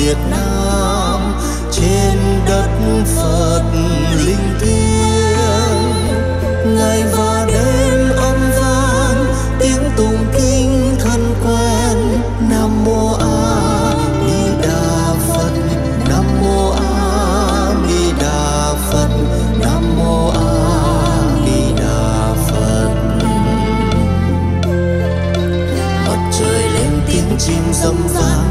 Việt Nam trên đất Phật linh thiêng. Ngày và đêm âm vang, tiếng tụng kinh thân quen. Nam mô a di đà phật, nam mô a di đà phật, nam mô a di đà phật. Mặt trời lên tiếng chim râm vang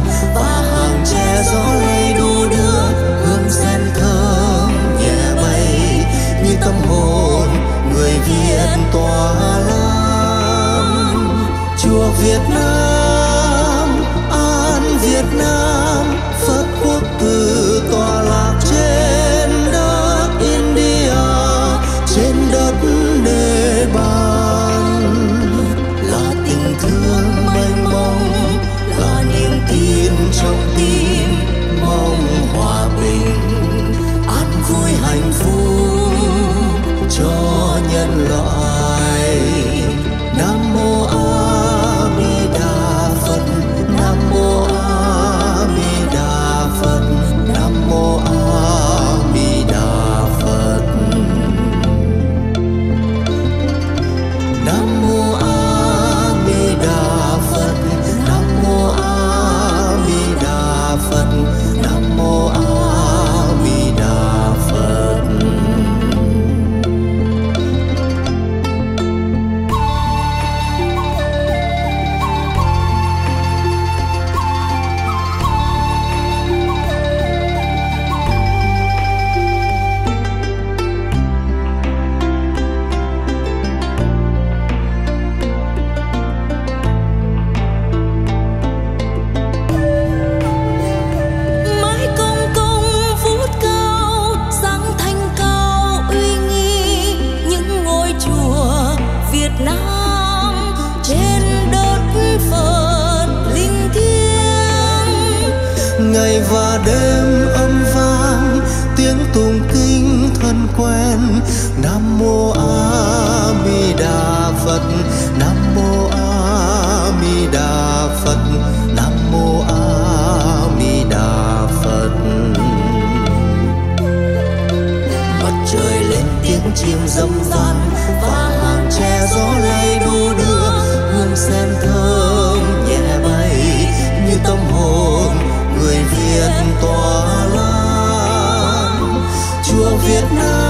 ngày và đêm âm vang, tiếng tụng kinh thân quen. Nam mô a di đà phật, nam mô a di đà phật, nam mô a di đà phật. Mặt trời lên tiếng chim râm ran, và hàng tre gió lay đu việt nam.